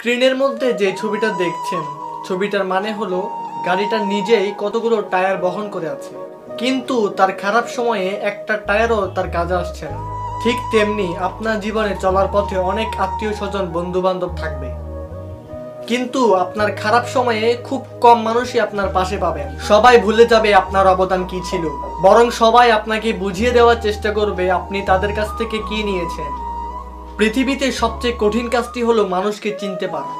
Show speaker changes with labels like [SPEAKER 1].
[SPEAKER 1] স্ক্রিনের মধ্যে যে ছবিটা দেখছেন, ছবিটার মানে হলো গাড়িটা নিজেই কতগুলো টায়ার বহন করে আছে। কিন্তু তার খারাপ সময়ে একটা টায়ারও তার কাজে আসছে না। ঠিক তেমনি আপনার জীবনে চলার পথে অনেক আত্মীয় স্বজন বন্ধু বান্ধব থাকবে। কিন্তু আপনার খারাপ সময়ে খুব কম মানুষই আপনার পাশে পাবেন। সবাই ভুলে যাবে আপনার অবদান কি ছিল। বরং সবাই আপনাকে বুঝিয়ে দেওয়ার চেষ্টা করবে আপনি তাদের কাছ থেকে কি নিয়েছেন। পৃথিবীতে সবচেয়ে কঠিন কাজটি হলো মানুষকে চিনতে পারা।